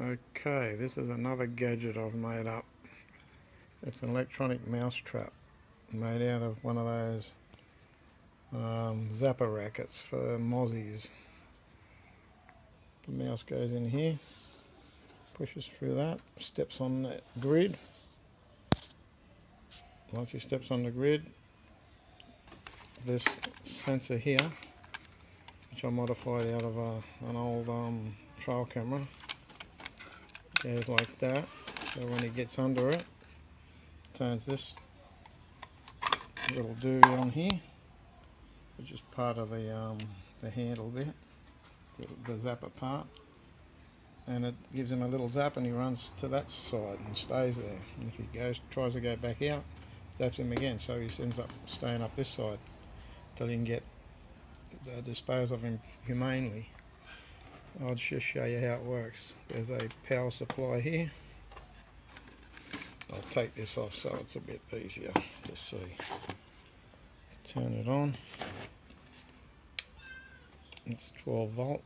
Okay, this is another gadget I've made up. It's an electronic mouse trap made out of one of those um, zapper rackets for mozzies. The mouse goes in here, pushes through that, steps on that grid. Once he steps on the grid, this sensor here, which I modified out of a, an old um, trail camera, goes like that. So when he gets under it, turns this little do on here, which is part of the um, the handle bit, the, the zapper part, and it gives him a little zap, and he runs to that side and stays there. And if he goes, tries to go back out, zaps him again, so he ends up staying up this side till he can get uh, dispose of him humanely. I'll just show you how it works. There's a power supply here. I'll take this off so it's a bit easier to see. Turn it on. It's 12 volt.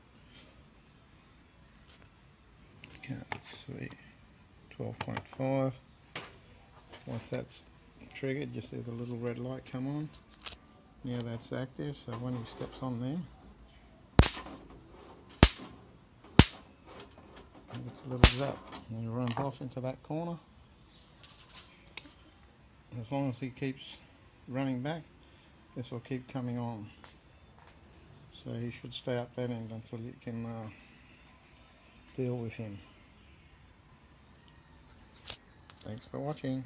Can't see. 12.5. Once that's triggered, you see the little red light come on. Now that's active, so when he steps on there, Little zap and he runs off into that corner. As long as he keeps running back, this will keep coming on. So he should stay up that end until you can uh, deal with him. Thanks for watching.